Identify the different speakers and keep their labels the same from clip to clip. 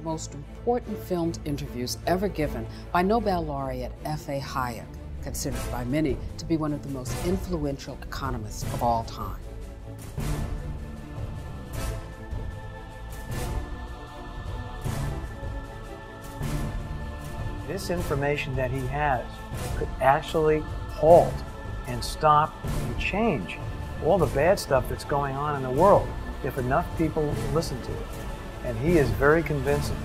Speaker 1: most important filmed interviews ever given by Nobel laureate F.A. Hayek, considered by many to be one of the most influential economists of all time.
Speaker 2: This information that he has could actually halt and stop and change all the bad stuff that's going on in the world if enough people listen to it. And he is very convincing.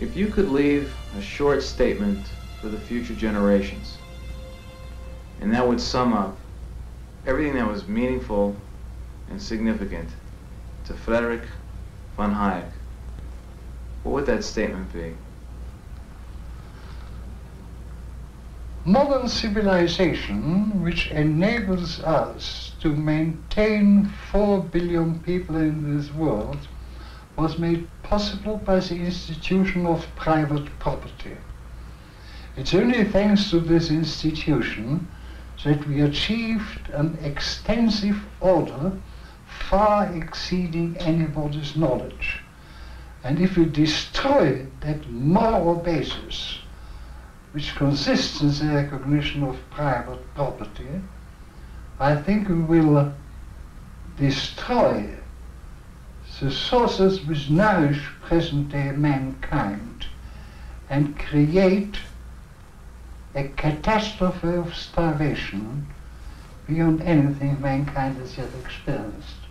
Speaker 3: If you could leave a short statement for the future generations, and that would sum up everything that was meaningful and significant to Frederick von Hayek, what would that statement be?
Speaker 4: Modern civilization, which enables us to maintain 4 billion people in this world, was made possible by the institution of private property. It's only thanks to this institution that we achieved an extensive order far exceeding anybody's knowledge. And if we destroy that moral basis, which consists in the recognition of private property, I think we will uh, destroy the sources which nourish present-day mankind and create a catastrophe of starvation beyond anything mankind has yet experienced.